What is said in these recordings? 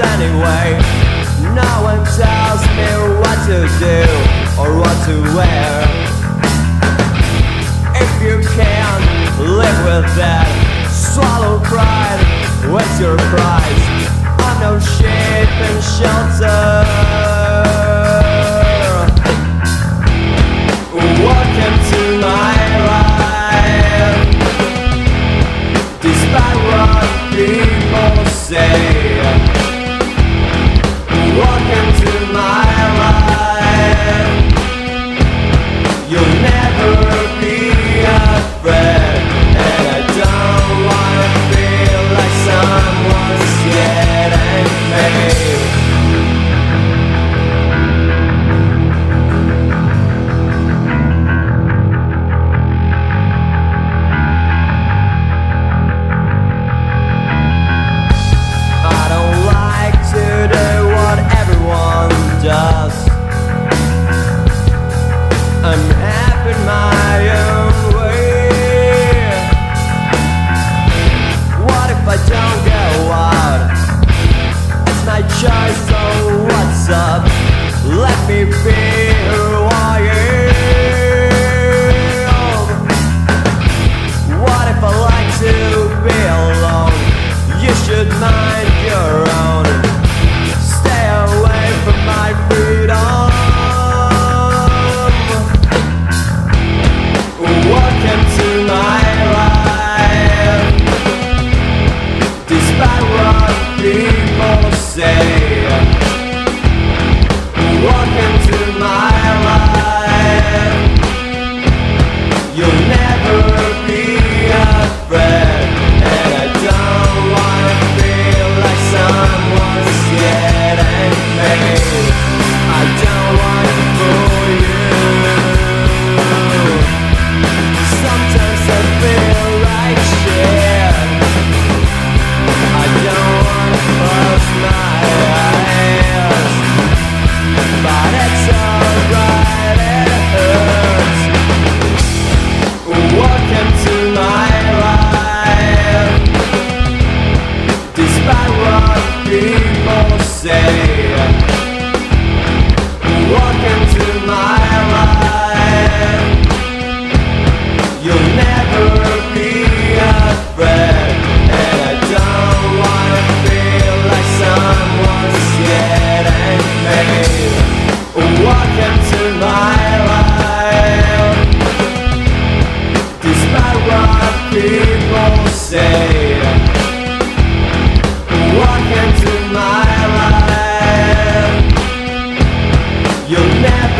anyway. No one tells me what to do or what to wear. If you can live with that Swallow pride, what's your price? I'm no sheep in shelter.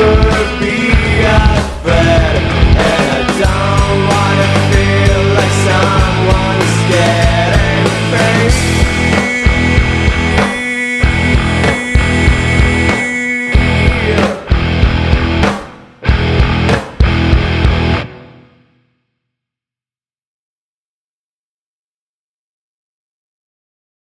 burn.